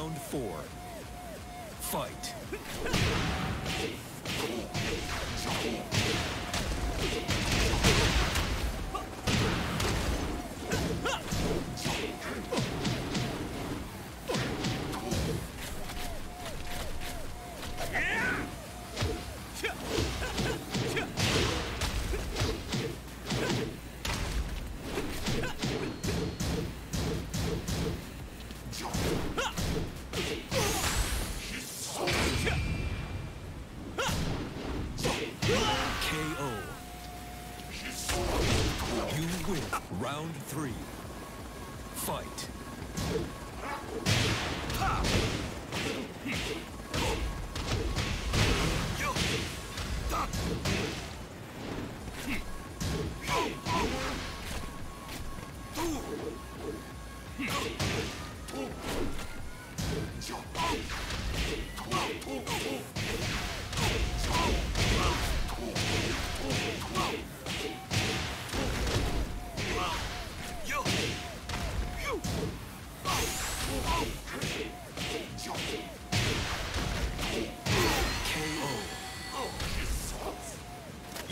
Round four. Fight. Round three. Fight.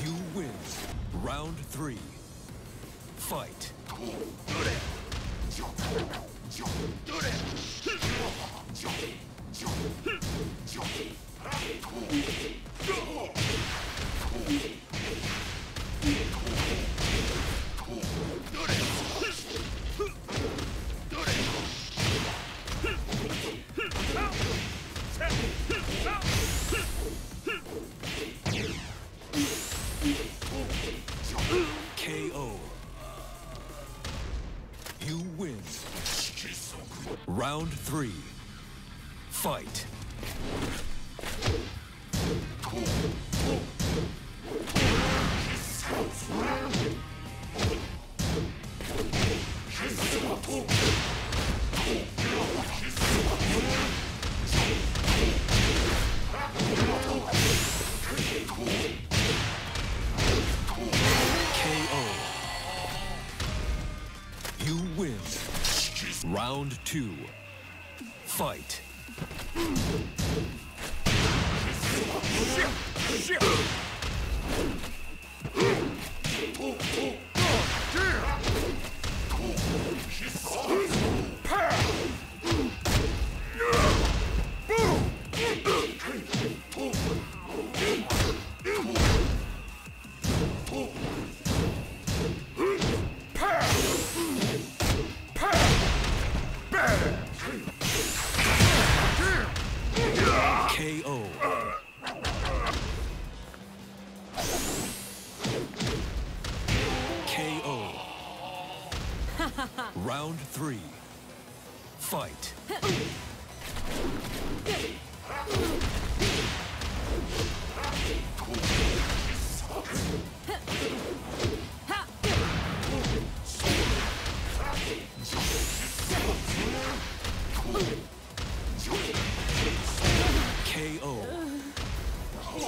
You win. Round three. Fight. You win. Round three. Fight. Round two. Fight. KO. KO. Round three. Fight.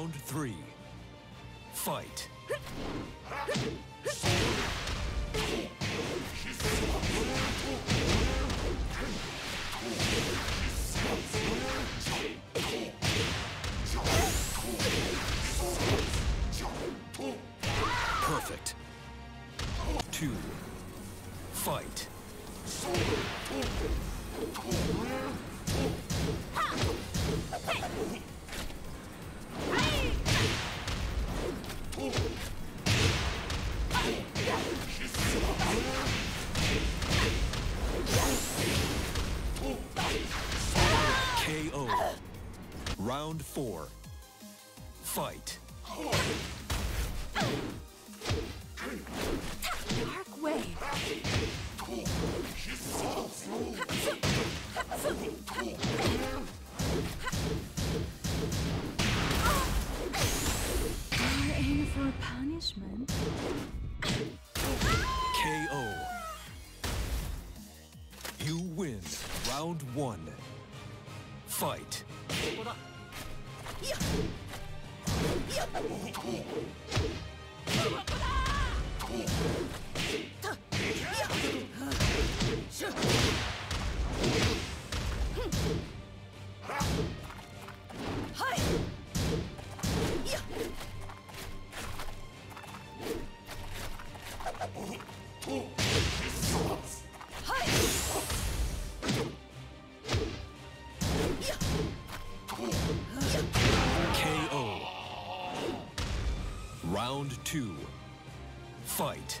Round three. Fight. Perfect. Two. Fight. Round four. Fight. Dark wave. For punishment. KO. You win. Round one. Fight. Round two. Fight.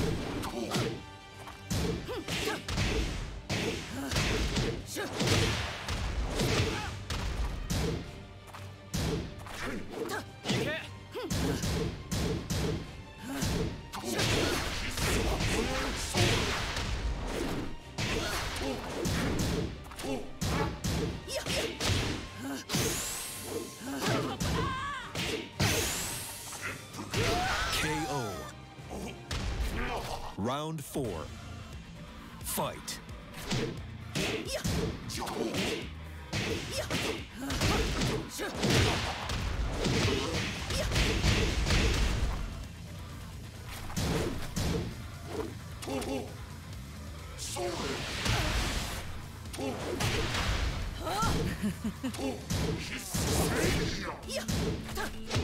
Round four. Fight.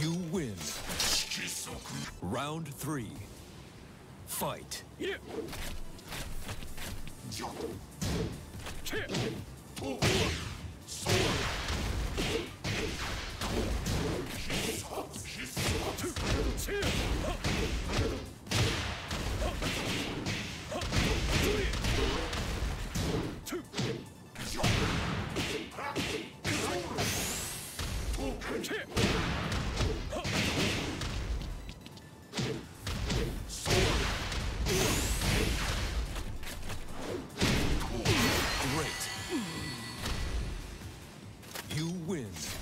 You win. Round three. Fight. Hit!